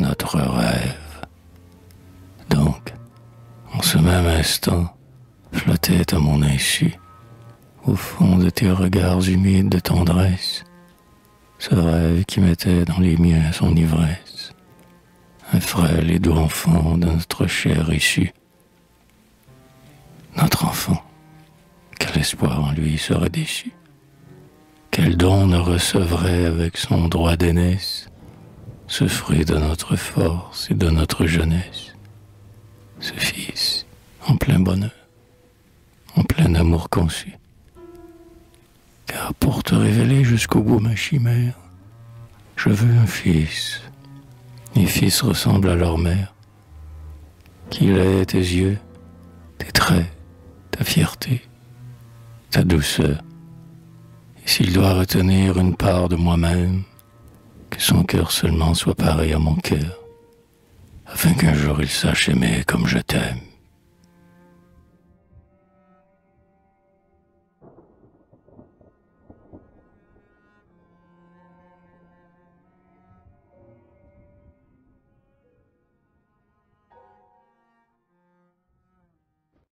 notre rêve. Donc, en ce même instant, flottait à mon insu, au fond de tes regards humides de tendresse, ce rêve qui mettait dans les miens son ivresse, un frêle et doux enfant de notre chair issue. Notre enfant, quel espoir en lui serait déçu Quel don ne recevrait avec son droit d'aînesse? Ce fruit de notre force et de notre jeunesse, ce fils en plein bonheur, en plein amour conçu. Car pour te révéler jusqu'au bout ma chimère, je veux un fils. Les fils ressemblent à leur mère. Qu'il ait tes yeux, tes traits, ta fierté, ta douceur. Et s'il doit retenir une part de moi-même, son cœur seulement soit pareil à mon cœur, afin qu'un jour il sache aimer comme je t'aime.